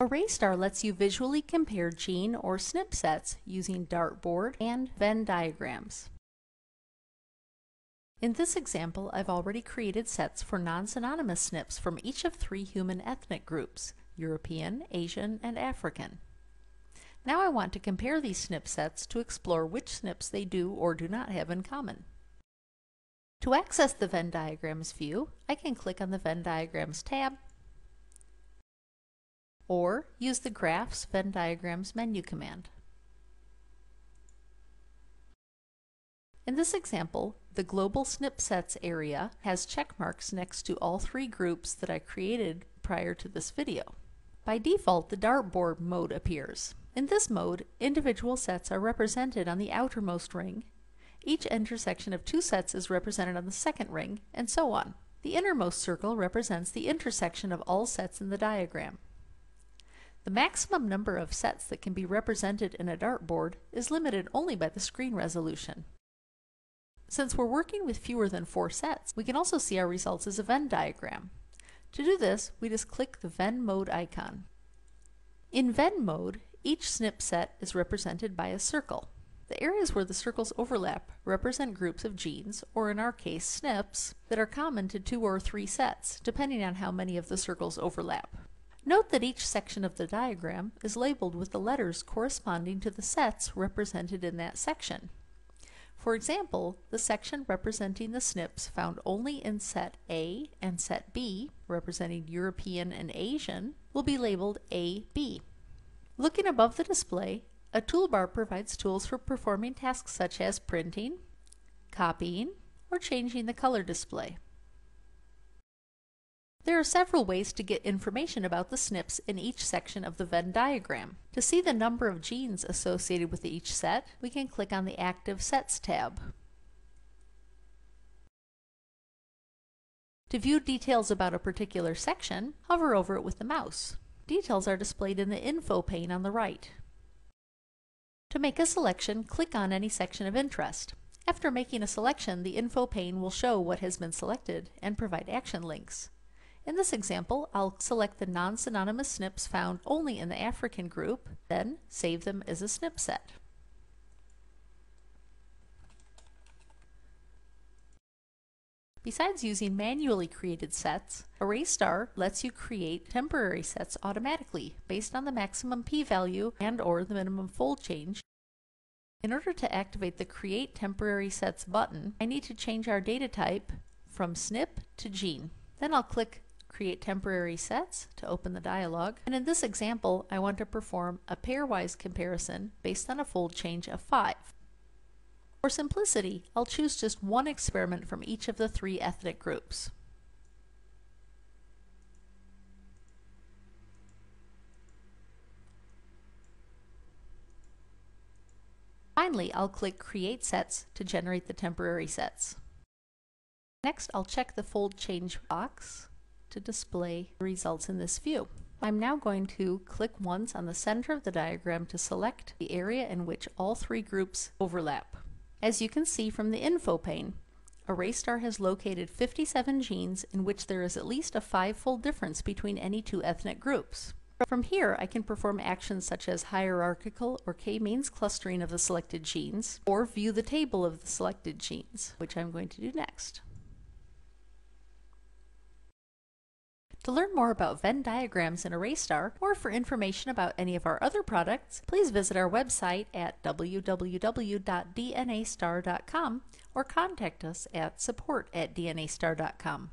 ArrayStar lets you visually compare gene or SNP sets using dartboard and Venn diagrams. In this example, I've already created sets for non-synonymous SNPs from each of three human ethnic groups, European, Asian, and African. Now I want to compare these SNP sets to explore which SNPs they do or do not have in common. To access the Venn diagrams view, I can click on the Venn diagrams tab or use the Graphs Venn diagrams menu command. In this example, the Global SNP Sets area has check marks next to all three groups that I created prior to this video. By default, the dartboard mode appears. In this mode, individual sets are represented on the outermost ring each intersection of two sets is represented on the second ring, and so on. The innermost circle represents the intersection of all sets in the diagram. The maximum number of sets that can be represented in a dartboard is limited only by the screen resolution. Since we're working with fewer than four sets, we can also see our results as a Venn diagram. To do this, we just click the Venn mode icon. In Venn mode, each SNP set is represented by a circle. The areas where the circles overlap represent groups of genes, or in our case SNPs, that are common to two or three sets, depending on how many of the circles overlap. Note that each section of the diagram is labeled with the letters corresponding to the sets represented in that section. For example, the section representing the SNPs found only in set A and set B, representing European and Asian, will be labeled AB. Looking above the display, a toolbar provides tools for performing tasks such as printing, copying, or changing the color display. There are several ways to get information about the SNPs in each section of the Venn diagram. To see the number of genes associated with each set, we can click on the Active Sets tab. To view details about a particular section, hover over it with the mouse. Details are displayed in the Info pane on the right. To make a selection, click on any section of interest. After making a selection, the info pane will show what has been selected and provide action links. In this example, I'll select the non-synonymous SNPs found only in the African group, then save them as a SNP set. Besides using manually created sets, ArrayStar lets you create temporary sets automatically based on the maximum p-value and or the minimum fold change. In order to activate the Create Temporary Sets button, I need to change our data type from SNP to gene. Then I'll click Create Temporary Sets to open the dialog. And in this example, I want to perform a pairwise comparison based on a fold change of 5. For simplicity, I'll choose just one experiment from each of the three ethnic groups. Finally, I'll click Create Sets to generate the temporary sets. Next, I'll check the Fold Change box to display results in this view. I'm now going to click once on the center of the diagram to select the area in which all three groups overlap. As you can see from the info pane, ArrayStar has located 57 genes in which there is at least a five-fold difference between any two ethnic groups. From here, I can perform actions such as hierarchical or k-means clustering of the selected genes, or view the table of the selected genes, which I'm going to do next. To learn more about Venn diagrams in ArrayStar, or for information about any of our other products, please visit our website at www.dnastar.com or contact us at support at dnastar.com.